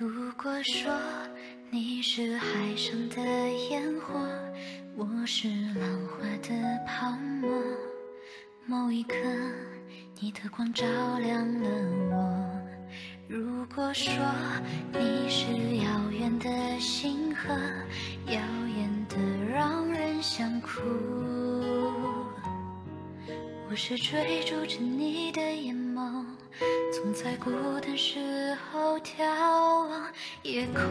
如果说你是海上的烟火，我是浪花的泡沫，某一刻你的光照亮了我。如果说你是遥远的星河，耀眼的让人想哭，我是追逐着你的，在孤单时候眺望夜空。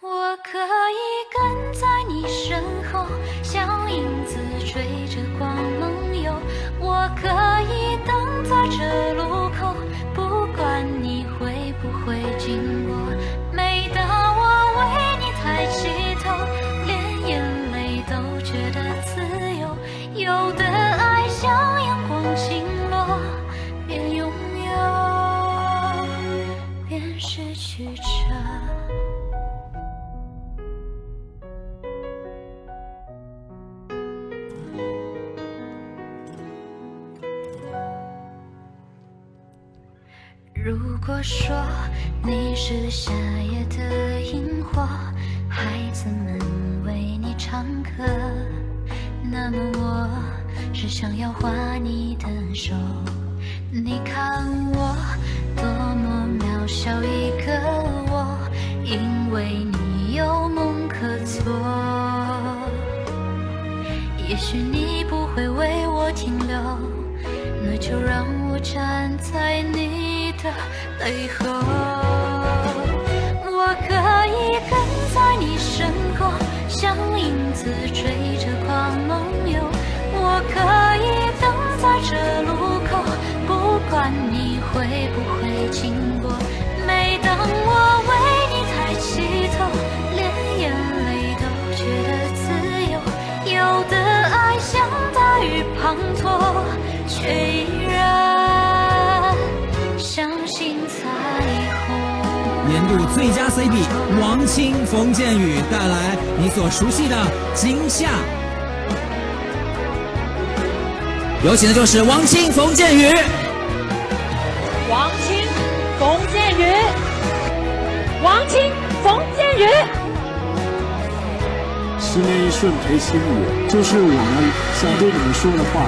我可以跟在你身后，像影子追着光梦游。我可以等在这曲折。如果说你是夏夜的萤火，孩子们为你唱歌，那么我是想要画你的手。你看也许你不会为我停留，那就让我站在你的背后。我可以跟在你身后，像影子追着光梦游。我可以等在这路口，不管你会不年度最佳 CP 王清冯建宇带来你所熟悉的惊吓。有请的就是王清冯建宇。王清冯建宇，王清冯建宇。十年一瞬陪心雨，就是我们想对你们说的话。